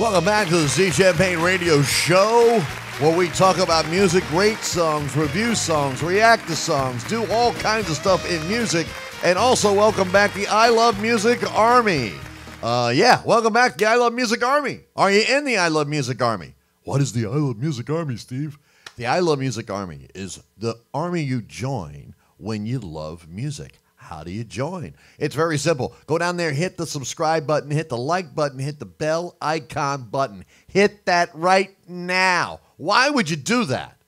Welcome back to the Steve Champagne Radio Show, where we talk about music, great songs, review songs, react to songs, do all kinds of stuff in music, and also welcome back the I Love Music Army. Uh, yeah, welcome back the I Love Music Army. Are you in the I Love Music Army? What is the I Love Music Army, Steve? The I Love Music Army is the army you join when you love music. How do you join? It's very simple. Go down there, hit the subscribe button, hit the like button, hit the bell icon button. Hit that right now. Why would you do that?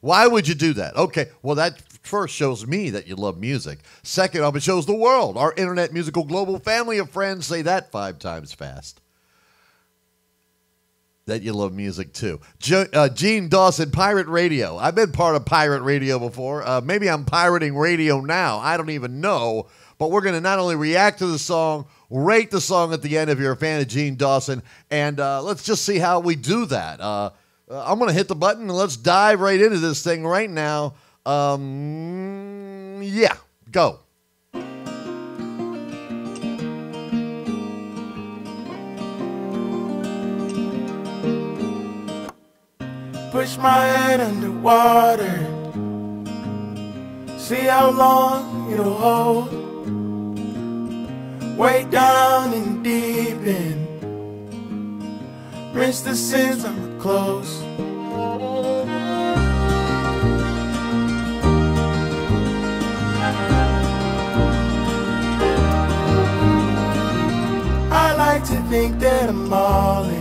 Why would you do that? Okay, well, that first shows me that you love music. Second it shows the world, our internet musical global family of friends, say that five times fast that you love music too. Uh, Jean Dawson, Pirate Radio. I've been part of Pirate Radio before. Uh, maybe I'm pirating radio now. I don't even know. But we're going to not only react to the song, rate the song at the end if you're a fan of Jean Dawson, and uh, let's just see how we do that. Uh, uh, I'm going to hit the button and let's dive right into this thing right now. Um, yeah, go. Push my head underwater. See how long it'll hold. Way down and deep in. Rinse the sins of my clothes. I like to think that I'm all in.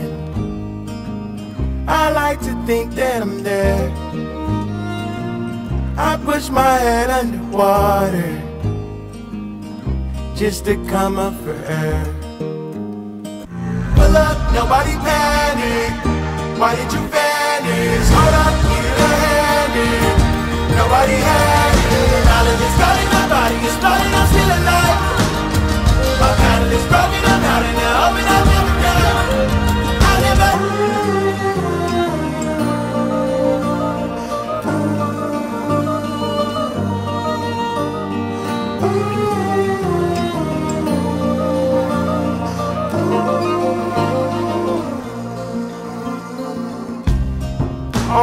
I like to think that I'm there. I push my head underwater just to come up for air. Pull up, nobody panic. Why did you vanish? Hold up, needed a hand. Nobody had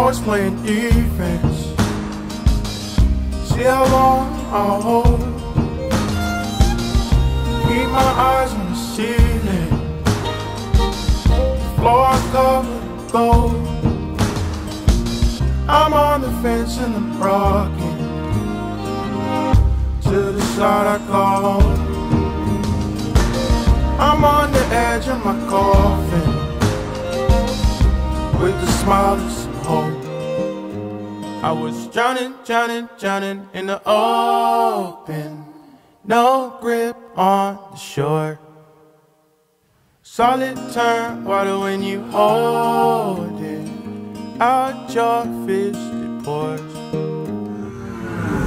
Always playing defense. See how long I'll hold. Keep my eyes on the ceiling. Floor covered gold. I'm on the fence and I'm rocking. To the side I call. I'm on the edge of my coffin. With a smile and. I was drowning, drowning, drowning in the open. No grip on the shore. Solid turn water when you hold it. Out your fist it pours.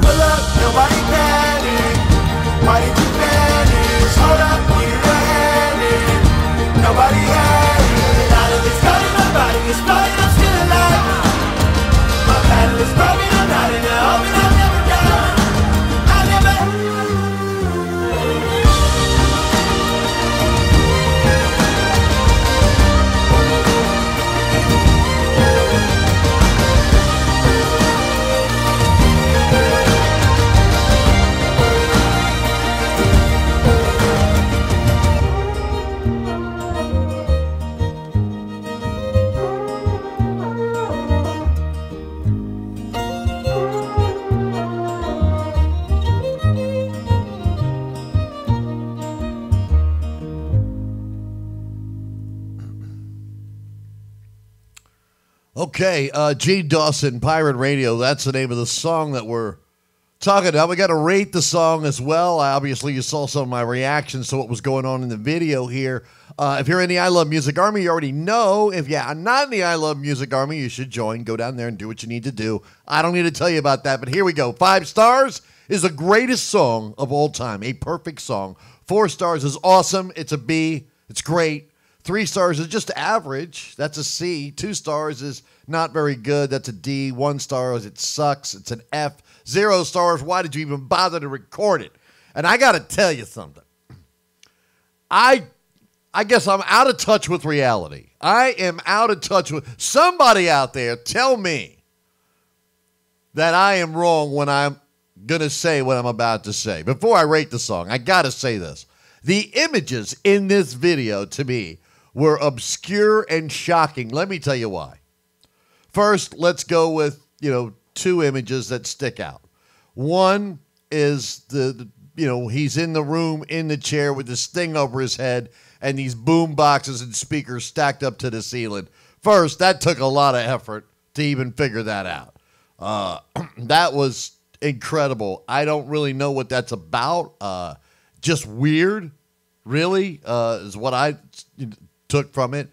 Pull up, nobody panic. Why did you vanish? Hold up, needed a hand. Nobody had My battle Okay, uh, Jean Dawson, Pirate Radio. That's the name of the song that we're talking about. We got to rate the song as well. Obviously, you saw some of my reactions to what was going on in the video here. Uh, if you're in the I Love Music Army, you already know. If you're not in the I Love Music Army, you should join. Go down there and do what you need to do. I don't need to tell you about that, but here we go. Five stars is the greatest song of all time, a perfect song. Four stars is awesome. It's a B. It's great. Three stars is just average. That's a C. Two stars is not very good. That's a D. One star is it sucks. It's an F. Zero stars. Why did you even bother to record it? And I got to tell you something. I I guess I'm out of touch with reality. I am out of touch with somebody out there. Tell me that I am wrong when I'm going to say what I'm about to say. Before I rate the song, I got to say this. The images in this video to me were obscure and shocking. Let me tell you why. First, let's go with, you know, two images that stick out. One is the, the you know, he's in the room in the chair with this thing over his head and these boom boxes and speakers stacked up to the ceiling. First, that took a lot of effort to even figure that out. Uh, that was incredible. I don't really know what that's about. Uh, just weird, really, uh, is what I took from it.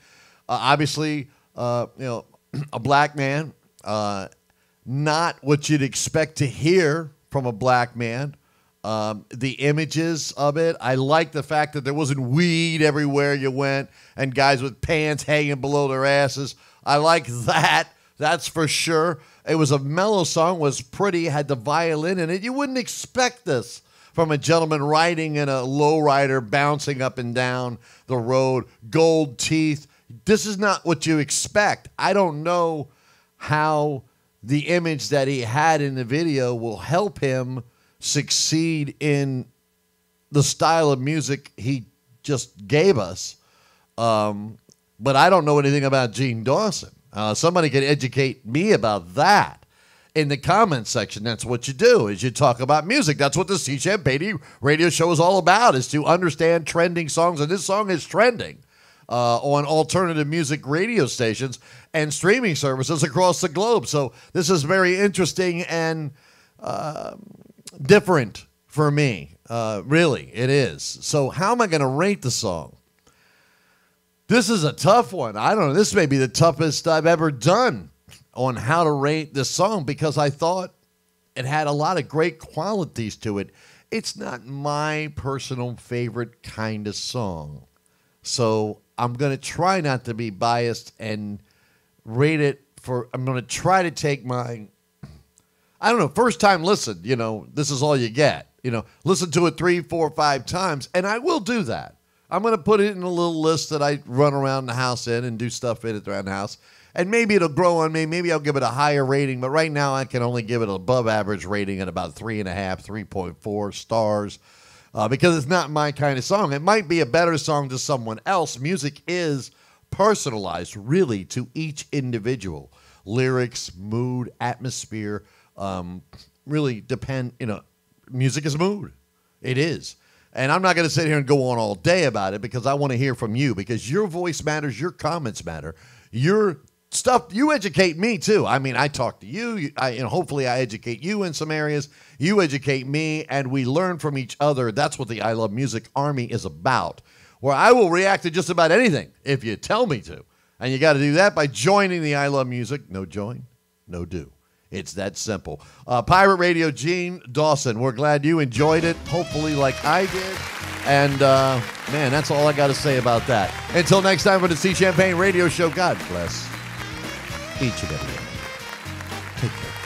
Uh, obviously, uh, you know, a black man, uh, not what you'd expect to hear from a black man. Um, the images of it, I like the fact that there wasn't weed everywhere you went and guys with pants hanging below their asses. I like that. That's for sure. It was a mellow song, was pretty, had the violin in it. You wouldn't expect this from a gentleman riding in a lowrider, bouncing up and down the road, gold teeth. This is not what you expect. I don't know how the image that he had in the video will help him succeed in the style of music he just gave us. Um, but I don't know anything about Jean Dawson. Uh, somebody could educate me about that in the comments section. That's what you do is you talk about music. That's what the Steve Champagne radio show is all about is to understand trending songs. And this song is trending uh, on alternative music radio stations and streaming services across the globe. So this is very interesting and uh, different for me. Uh, really, it is. So, how am I going to rate the song? This is a tough one. I don't know. This may be the toughest I've ever done on how to rate this song because I thought it had a lot of great qualities to it. It's not my personal favorite kind of song. So, I'm going to try not to be biased and rate it for. I'm going to try to take my I don't know, first time listen, you know, this is all you get. You know, listen to it three, four, five times, and I will do that. I'm going to put it in a little list that I run around the house in and do stuff in it around the house. And maybe it'll grow on me. Maybe I'll give it a higher rating, but right now I can only give it an above average rating at about three and a half, 3.4 stars. Uh, because it's not my kind of song. It might be a better song to someone else. Music is personalized, really, to each individual. Lyrics, mood, atmosphere, um, really depend. You know, music is mood. It is. And I'm not going to sit here and go on all day about it because I want to hear from you because your voice matters, your comments matter, your stuff. You educate me too. I mean, I talk to you, I, and hopefully I educate you in some areas. You educate me, and we learn from each other. That's what the I Love Music Army is about. Where I will react to just about anything if you tell me to, and you got to do that by joining the I Love Music. No join, no do. It's that simple. Uh, Pirate Radio, Jean Dawson. We're glad you enjoyed it, hopefully, like I did. And uh, man, that's all I got to say about that. Until next time for the Steve Champagne Radio Show, God bless each and every one of you. Take care.